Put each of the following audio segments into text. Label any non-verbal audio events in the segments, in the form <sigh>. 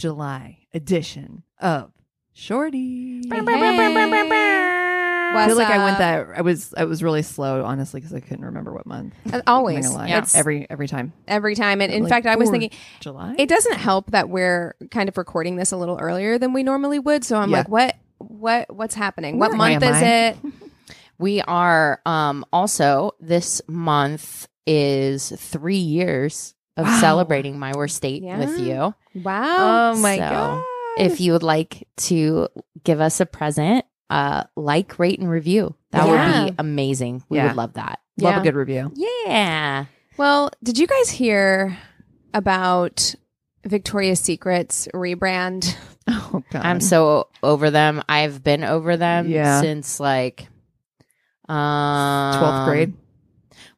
July edition of Shorty. I feel like I went that I was I was really slow, honestly, because I couldn't remember what month. Uh, Always. not gonna lie. Yeah. every every time. every time. And in Like, fact, I was thinking July. it doesn't help that we're kind of recording this a little earlier than we normally would. So I'm Yeah. like, what, what, what's happening? what month is I? it? <laughs> We are um also this month is three years of Wow. celebrating my worst date Yeah. with you. Wow. oh my So, god! If you would like to give us a present, uh like, rate, and review. That Yeah. would be amazing. We Yeah. would love that. love Yeah. a good review. Yeah. Well, did you guys hear about Victoria's Secret's rebrand? <laughs> Oh god! I'm so over them. I've been over them Yeah. since like um twelfth grade.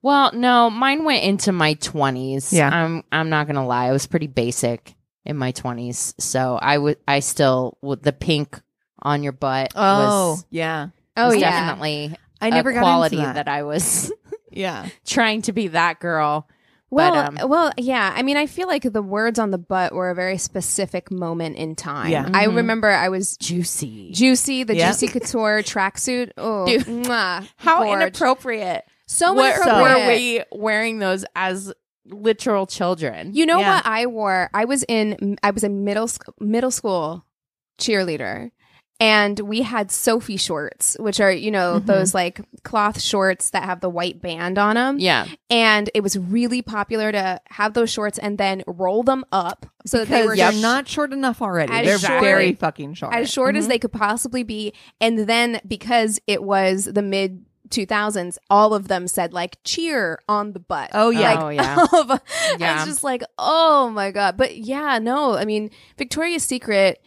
Well, no, mine went into my 20s. Yeah. I'm I'm not going to lie. I was pretty basic in my 20s. So I would I still with the pink on your butt Oh was, yeah, Oh, was yeah. definitely I never a got quality into that. I was <laughs> yeah, trying to be that girl. Well, But, um, well, yeah. I mean, I feel like the words on the butt were a very specific moment in time. Yeah. I Mhm. remember I was Juicy. juicy, the Yeah. juicy couture <laughs> tracksuit. Oh, mwah, How gorge. inappropriate. So What- inappropriate. were we wearing those as literal children? You know Yeah. what I wore? I was in I was a middle middle school cheerleader. And we had Soffe shorts, which are, you know, Mhm. those like cloth shorts that have the white band on them. yeah. And it was really popular to have those shorts and then roll them up so that they were they're sh- not short enough already. As They're short- very fucking short. as short as Mhm. they could possibly be. And then because it was the mid 2000s, all of them said like cheer on the butt. Oh, yeah. Oh, <laughs> yeah. of- I Yeah. was just like, oh my God. But yeah, no, I mean, Victoria's Secret.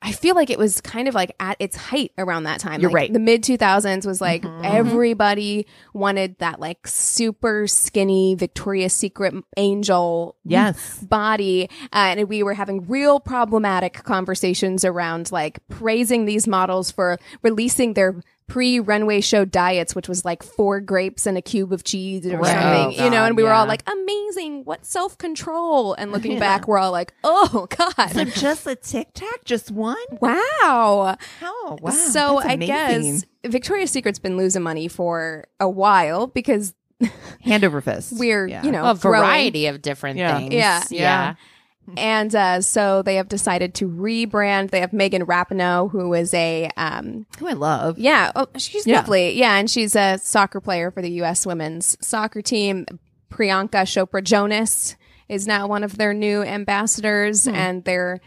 I feel like it was kind of like at its height around that time. You're Like, right. The mid 2000s was like Mhm. everybody wanted that like super skinny Victoria's Secret angel yes, body uh, and we were having real problematic conversations around like praising these models for releasing their pre-runway show diets which was like four grapes and a cube of cheese or Right. something Oh, you know and we were all like amazing what self-control and looking Yeah. <laughs> back we're all like oh God. so just a tic tac, just one. wow Oh wow! so i guess victoria's secret's been losing money for a while because hand over fist. <laughs> we're Yeah. you know a growing. variety of different Yeah. things. Yeah. Yeah. And uh, so they have decided to rebrand. They have Megan Rapinoe, who is a, um, who I love. yeah, oh, she's Yeah. lovely. Yeah, and she's a soccer player for the U.S. women's soccer team. Priyanka Chopra Jonas is now one of their new ambassadors, Hmm. and they're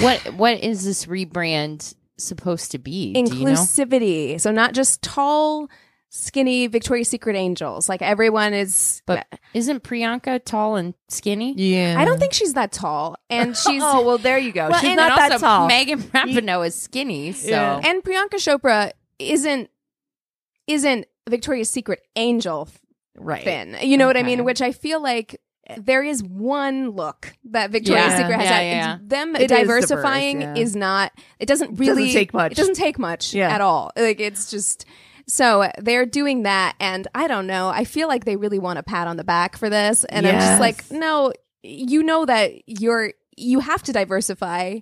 What what is this rebrand supposed to be? Do you know? inclusivity. So not just tall, skinny Victoria's Secret angels. Like everyone is. But isn't Priyanka tall and skinny? Yeah, I don't think she's that tall, and <laughs> she's. oh well, there you go. Well, She's and not And that also, tall. Megan <laughs> Rapinoe is skinny, so Yeah. and Priyanka Chopra isn't isn't Victoria's Secret angel right. thin. You know what I mean? Which I feel like there is one look that Victoria's Yeah. Secret has. Yeah, had. yeah. It's- Them It is diverse, diversifying yeah. is not. It doesn't Doesn't really take much. It doesn't take much Yeah. at all. Like it's just. So they're doing that, and I don't know. I feel like they really want a pat on the back for this, and I'm just like, no, you know that you're you have to diversify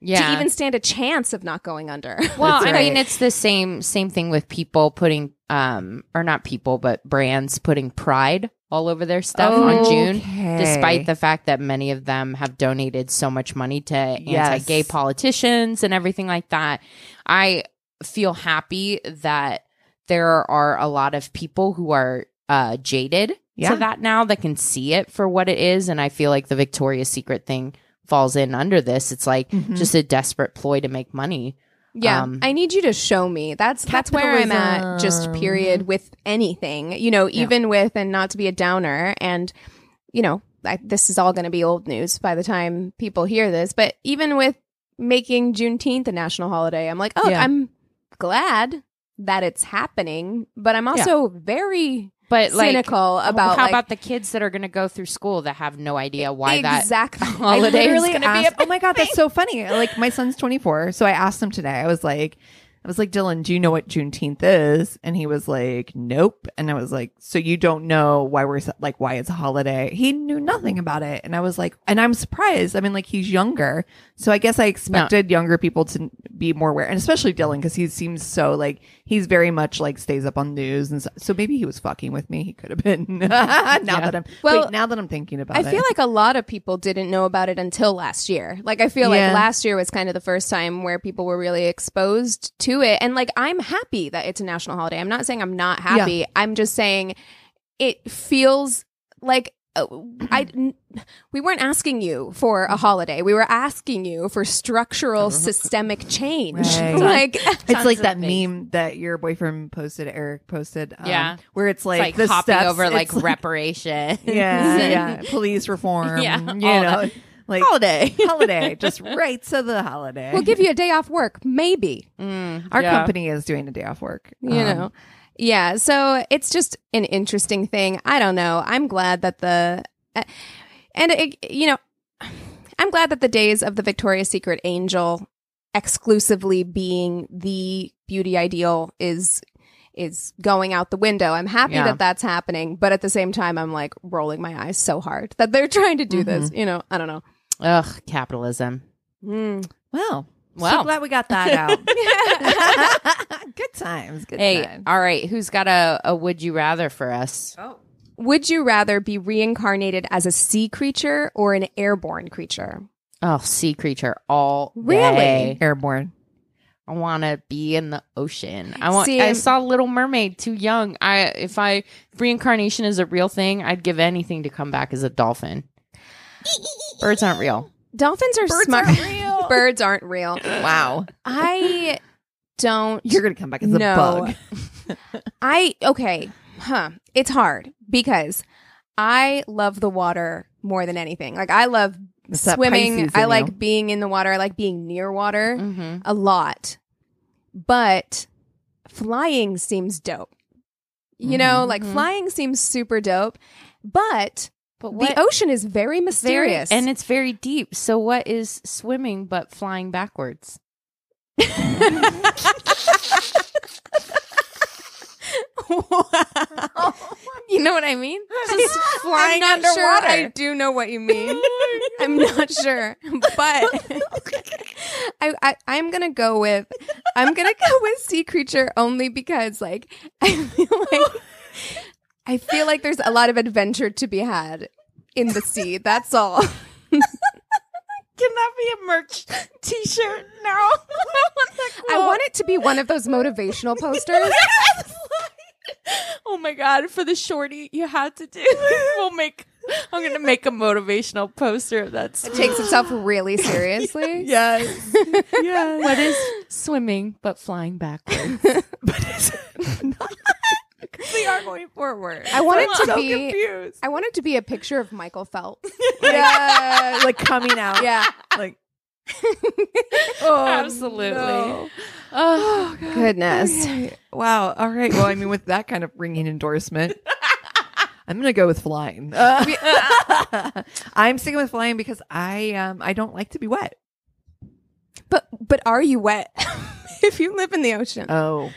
yeah. to even stand a chance of not going under. well, <laughs> That's I mean, it's the same same thing with people putting um or not people, but brands putting pride all over their stuff on June. Despite the fact that many of them have donated so much money to Yes. anti-gay politicians and everything like that, I feel happy that there are a lot of people who are uh, jaded Yeah. to that now that can see it for what it is, and I feel like the Victoria's Secret thing falls in under this. It's like Mhm. just a desperate ploy to make money. Yeah, Um, I need you to show me. That's that's where I'm at. Just period with anything, you know, Yeah. even with and not to be a downer, and you know, I, this is all going to be old news by the time people hear this. But even with making Juneteenth a national holiday, I'm like, oh, Yeah. I'm glad that it's happening, but I'm also very But like, cynical about how like, about the kids that are going to go through school that have no idea why that exactly. <laughs> I holiday is going to be? A- oh my god, that's so funny. Like my son's 24, so I asked him today. I was like, I was like, Dylan, do you know what Juneteenth is? And he was like, Nope. And I was like, So you don't know why we're like why it's a holiday? He knew nothing about it, and I was like, and I'm surprised. I mean, like he's younger, so I guess I expected younger people to be more aware, and especially Dylan because he seems so like he's very much like stays up on news, and so, so maybe he was fucking with me. He could have been. <laughs> now that I'm Well, wait, now that I'm thinking about I it, I feel like a lot of people didn't know about it until last year. Like I feel Yeah. like last year was kind of the first time where people were really exposed to it. And like I'm happy that it's a national holiday. I'm not saying I'm not happy. I'm just saying it feels like uh, I <clears throat> n- we weren't asking you for a holiday. We were asking you for structural <laughs> systemic change. Right. <laughs> Like It's Tons like that things. meme that your boyfriend posted, Eric posted. Um, Yeah. where it's It's like, like the hopping steps, over like it's reparation. <laughs> yeah, yeah, police reform. Yeah, you all know, that. Like holiday. <laughs> holiday, just right to the holiday. we'll give you a day off work, maybe. Mm, Our yeah. company is doing a day off work. you Um, know yeah so it's just an interesting thing i don't know i'm glad that the uh, and it, you know i'm glad that the days of the victoria's secret angel exclusively being the beauty ideal is is going out the window i'm happy Yeah. that that's happening but at the same time i'm like rolling my eyes so hard that they're trying to do this you know i don't know Ugh, capitalism. Mm. Well, so Well. glad we got that <laughs> out. <laughs> good times. Good Hey, times. all right. Who's got a, a would you rather for us? Oh. would you rather be reincarnated as a sea creature or an airborne creature Oh, sea creature all Really? day. Airborne. I want to be in the ocean. I want. See- I saw Little Mermaid too young. I if I if reincarnation is a real thing, I'd give anything to come back as a dolphin. Birds aren't real. Dolphins are Birds smart. aren't real. <laughs> Birds aren't real. Wow. I don't. You're gonna come back as a bug. <laughs> I okay. Huh. It's hard because I love the water more than anything. Like I love It's swimming. I like you. being in the water. I like being near water Mm-hmm. a lot. But flying seems dope. You know, like Mhm. flying seems super dope. But But the ocean is very very mysterious. and it's very deep. So what is swimming but flying backwards? You know what I mean? <laughs> Just flying I'm not sure. I do know what you mean. <laughs> I'm not sure, but <laughs> I, I I'm gonna go with I'm gonna go with sea creature only because like I feel like I feel like there's a lot of adventure to be had in the sea. That's all. <laughs> Can that be a merch T-shirt now? <laughs> I want it to be one of those motivational <laughs> posters. oh my god! For the shorty, you had to do. We'll make. I'm gonna make a motivational poster. That's It takes itself really seriously. Yes. yes. what is swimming but flying backwards. We are going forward. I want it to so be- confused. I want it to be a picture of Michael Phelps. <laughs> yeah, like coming out. Yeah. like <laughs> Oh, Absolutely. no. <sighs> Oh, Goodness. Okay. Wow. All right. Well, I mean, with that kind of ringing endorsement, <laughs> I'm gonna go with flying. Uh, I'm sticking with flying because I um I don't like to be wet. But but are you wet if you live in the ocean? Oh.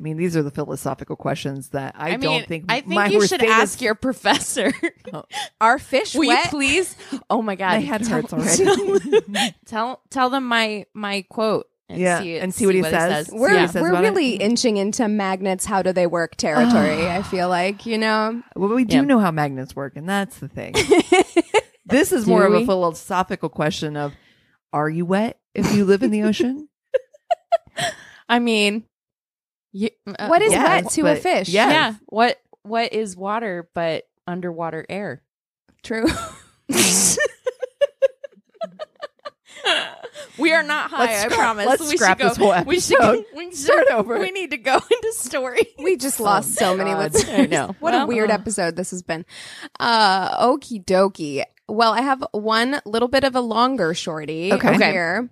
I mean, these are the philosophical questions that I, I, don't mean, think I think my you should Mercedes- ask your professor. <laughs> Oh. <laughs> Are fish Will wet? you please? Oh my god, My head tell- hurts <laughs> already. tell tell them my my quote. And Yeah, see, and see what he it says. says. We're yeah. says we're about it? really inching into magnets. How do they work? Territory. Oh. I feel like you know. Well, we do Yeah. know how magnets work, and that's the thing. this is Do more of a philosophical question of: Are you wet if you live in the ocean? I mean, you, uh, What is yes, wet to a fish? yes. yeah. What what is water but underwater air? True. <laughs> We are not high. Let's I scrap- promise. let's we should scrap go, this whole <laughs> We should, episode. we should Start over. We need to go <laughs> into story. we just lost so many listeners. I know. What a weird uh. episode this has been. Uh okie dokie. Well, I have one little bit of a longer shorty Okay. over Okay.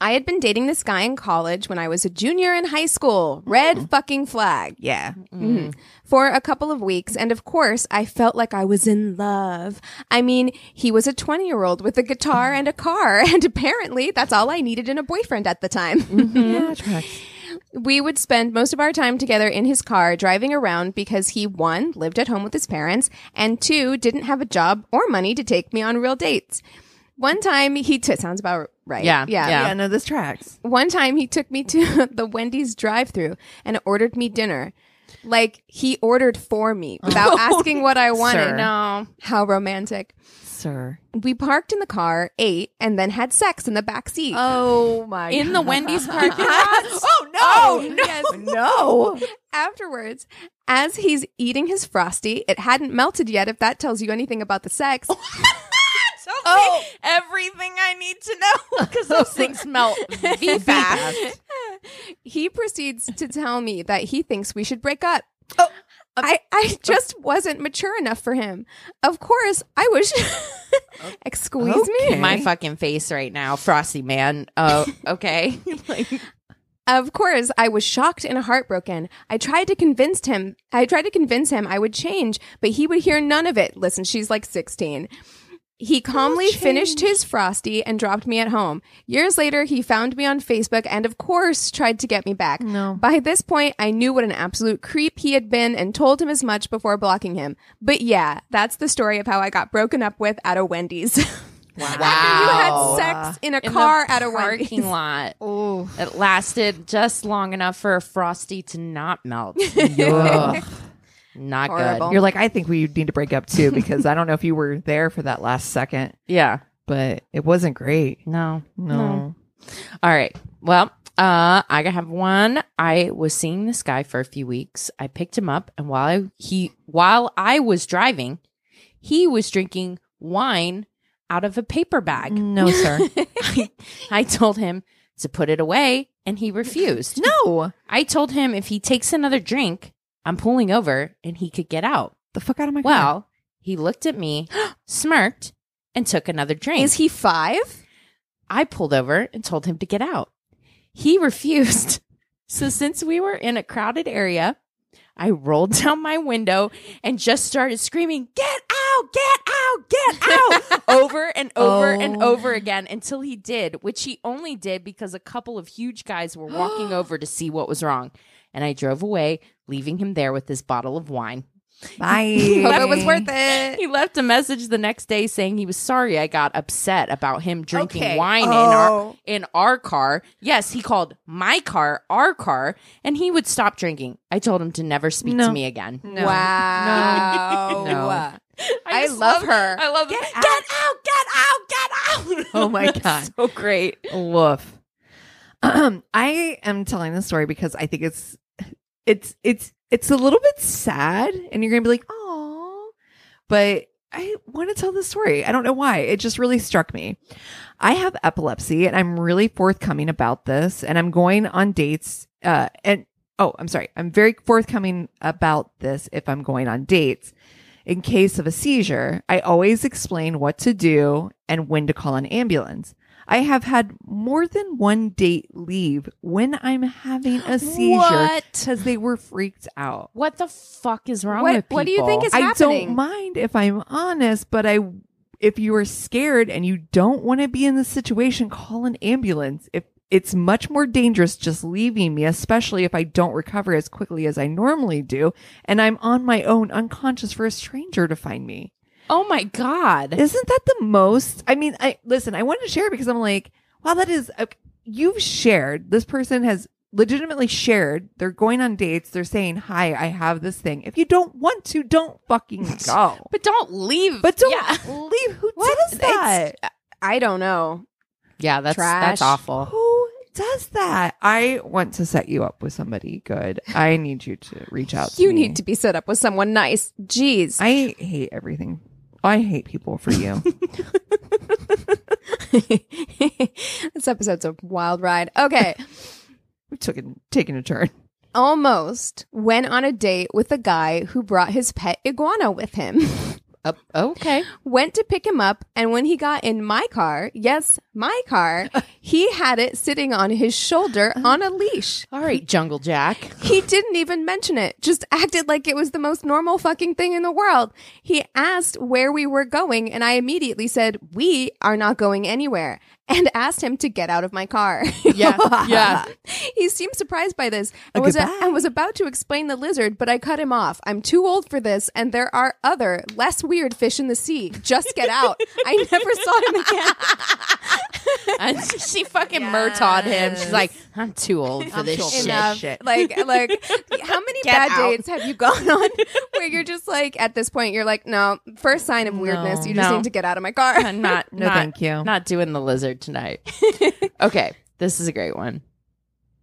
I had been dating this guy in college when I was a junior in high school. Red fucking flag. Yeah. Mhm. For a couple of weeks, and of course, I felt like I was in love. I mean, he was a 20 year old with a guitar and a car, <laughs> and apparently that's all I needed in a boyfriend at the time. <laughs> Yeah, tracks. we would spend most of our time together in his car driving around because he, one, lived at home with his parents, and two, didn't have a job or money to take me on real dates. One time he took, sounds about right. Yeah, Yeah. yeah. Yeah, no, this tracks. One time he took me to <laughs> the Wendy's drive through and ordered me dinner. Like he ordered for me without <laughs> oh, asking what I wanted. Sir. No. How romantic. Sir. We parked in the car, ate, and then had sex in the back seat. Oh my God. In the Wendy's <laughs> parking lot? oh no. Oh, yes. No. Afterwards, as he's eating his frosty, it hadn't melted yet, if that tells you anything about the sex. Oh, everything I need to know <laughs> because those things melt <laughs> v fast. he proceeds to tell me that he thinks we should break up. Oh. I, I just wasn't mature enough for him. Of course, I was. <laughs> Excuse Okay. me. My fucking face right now, Frosty man. Oh, okay. like, Of course, I was shocked and heartbroken. I tried to convince him. I tried to convince him I would change, but he would hear none of it. Listen, she's like 16. He calmly finished his frosty and dropped me at home. Years later, he found me on Facebook and, of course, tried to get me back. No. By this point, I knew what an absolute creep he had been and told him as much before blocking him. But yeah, that's the story of how I got broken up with at a Wendy's. wow. <laughs> After you had sex in a In car the at a parking Wendy's. lot. Oh. It lasted just long enough for a Frosty to not melt. <laughs> Ugh. Not Horrible. good. You're like, I think we need to break up too <laughs> because I don't know if you were there for that last second, Yeah. but it wasn't great. No. No. All right. Well, uh, I have one. I was seeing this guy for a few weeks. I picked him up, and while I, he while I was driving, he was drinking wine out of a paper bag. No, sir. I, <laughs> I told him to put it away, and he refused. no. I told him if he takes another drink, I'm pulling over, and he could get out. The fuck out of my car. Well, he looked at me, <gasps> smirked, and took another drink. Is he five? I pulled over and told him to get out. He <laughs> refused. So, since we were in a crowded area, I rolled <laughs> down my window and just started screaming, Get out, get out, get out, <laughs> over and over and Oh. over again until he did, which he only did because a couple of huge guys were walking <gasps> over to see what was wrong. And I drove away, leaving him there with his bottle of wine. Bye. <laughs> Hope it was worth it. He left a message the next day saying he was sorry I got upset about him drinking Okay. wine in our Oh. in our car. Yes, he called my car our car and he would stop drinking. I told him to never speak No. to me again. No. Wow. No. I just love her. I love Get get, out. get out, get out, get out. <laughs> Oh my That's God. so great. Woof. Um, <clears throat> I am telling this story because I think it's it's it's it's a little bit sad, and you're gonna be like, oh, but I want to tell this story. I don't know why. It just really struck me. I have epilepsy, and I'm really forthcoming about this, and I'm going on dates. Uh, and oh, I'm sorry, I'm very forthcoming about this if I'm going on dates. In case of a seizure, I always explain what to do and when to call an ambulance. I have had more than one date leave when I'm having a seizure What? because they were freaked out. What the fuck is wrong What- with people? what do you think is I happening? I don't mind if I'm honest, but I if you are scared and you don't want to be in this situation, call an ambulance. If it's much more dangerous just leaving me, especially if I don't recover as quickly as I normally do, and I'm on my own unconscious for a stranger to find me. Oh my god. Isn't that the most? I mean, I listen. I wanted to share because I'm like, wow, that is. Uh, you've shared. This person has legitimately shared. They're going on dates. They're saying, "Hi, I have this thing." If you don't want to, don't fucking go. but don't leave. But don't Yeah, <laughs> leave. Who What? does that? It's- I don't know. yeah that's Trash. that's awful. Who does that? I want to set you up with somebody good. I need you to reach out. to You me. need to be set up with someone nice. Jeez. I hate everything. I hate people for you. <laughs> this episode's a wild ride. Okay. we took it, taking a turn. Almost went on a date with a guy who brought his pet iguana with him. <laughs> Uh, okay. went to pick him up, and when he got in my car, yes, my car, he had it sitting on his shoulder <laughs> on a leash. All right, Jungle Jack. He didn't even mention it, just acted like it was the most normal fucking thing in the world. He asked where we were going, and I immediately said, We are not going anywhere, and asked him to get out of my car. Yeah, <laughs> yeah. he seemed surprised by this and was, goodbye. and was about to explain the lizard, but I cut him off. I'm too old for this, and there are other, less weird fish in the sea. Just get out. I never saw him again. <laughs> <laughs> And she fucking murtaught him. She's like, I'm too old for I'm this too old for shit. enough. shit. Like, like, how <laughs> many Get bad out. dates have you gone <laughs> on where you're just like, at this point, you're like, no, first sign of weirdness, you just No. need to get out of my car. I'm not, No, not- thank you. Not doing the lizard tonight. okay, this is a great one.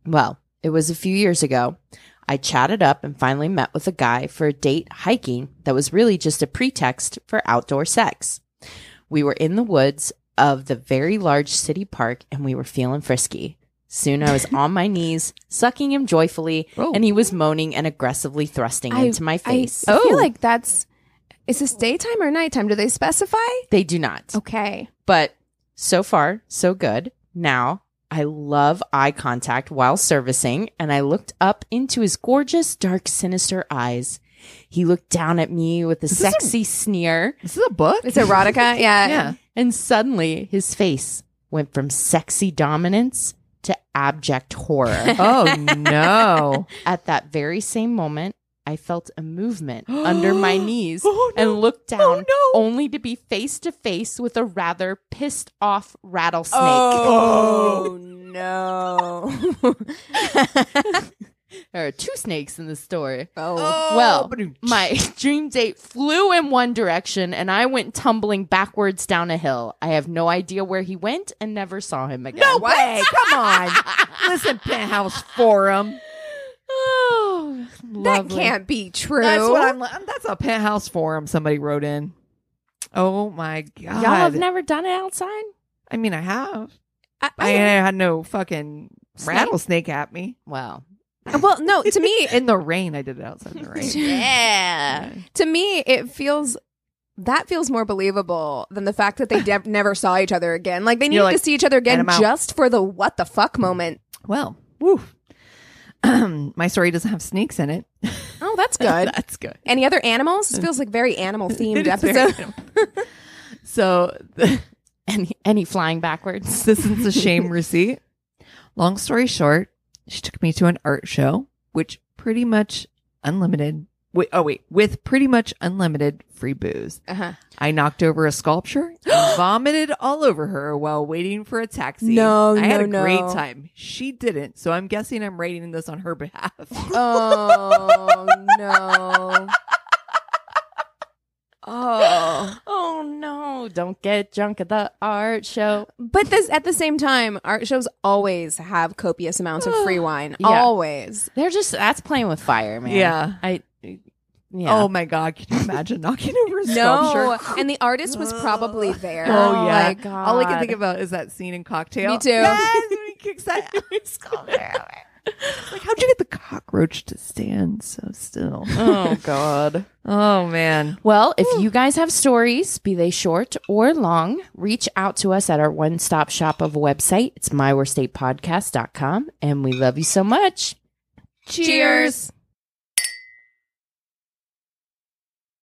Well, it was a few years ago. I chatted up and finally met with a guy for a date hiking that was really just a pretext for outdoor sex. We were in the woods of the very large city park and we were feeling frisky. Soon I was <laughs> on my knees, sucking him joyfully, Oh. and he was moaning and aggressively thrusting I- into my face. I feel like oh. that's, is this daytime or nighttime? Do they specify? they do not. Okay. But so far, so good. Now, I love eye contact while servicing, and I looked up into his gorgeous, dark, sinister eyes. He looked down at me with a this a- sexy sneer, This is a book. It's erotica. <laughs> Yeah. yeah. And suddenly his face went from sexy dominance to abject horror. <laughs> Oh no. <laughs> At that very same moment, I felt a movement under my <gasps> oh, knees Oh, no. and looked oh, down Oh, no. only to be face to face with a rather pissed off rattlesnake. Oh, oh no. <laughs> there are two snakes in the story. oh. Well, oh, my <laughs> dream date flew in one direction and I went tumbling backwards down a hill. I have no idea where he went and never saw him again. No way. Come on. <laughs> Listen, Penthouse Forum. Oh, <sighs> That lovely. can't be true. That's what I'm. That's a Penthouse Forum somebody wrote in. Oh my god. Y'all have never done it outside? I mean, I have. I- I, I- had no fucking Snake? rattlesnake at me Well, well, no, to me, in the rain. I did it outside in the rain. <laughs> yeah. to me, it feels that feels more believable than the fact that they <laughs> de- never saw each other again. Like they needed like, to see each other again "And I'm out." just for the what the fuck moment. Well, woo. <clears throat> my story doesn't have snakes in it. Oh, that's good. <laughs> That's good. Any other animals? This feels like very animal themed It is very episode. animal. so Any any flying backwards? this is a shame receipt. Long story short, she took me to an art show, which pretty much unlimited. Wait, oh wait, with pretty much unlimited free booze. Uh-huh. I knocked over a sculpture <gasps> vomited all over her while waiting for a taxi. No, I had no, a great time. She didn't, so I'm guessing I'm rating this on her behalf. Oh <laughs> no. Oh. <gasps> Oh no! Don't get drunk at the art show. But this at the same time, art shows always have copious amounts of <sighs> free wine. Yeah. Always. They're just that's playing with fire, man. Yeah. I. Yeah. Oh my god, can you imagine knocking over a <laughs> No. sculpture? And the artist was probably <gasps> there. Oh, oh yeah. my God. All I can think about is that scene in Cocktail. Me too. Yes, when he kicks that <laughs> <laughs> sculpture over. Like, how'd you get the cockroach to stand so still? oh god. Oh man. Well, if you guys have stories, be they short or long, reach out to us at our one stop shop of a website. It's myworstdatepodcast.com. And we love you so much. Cheers.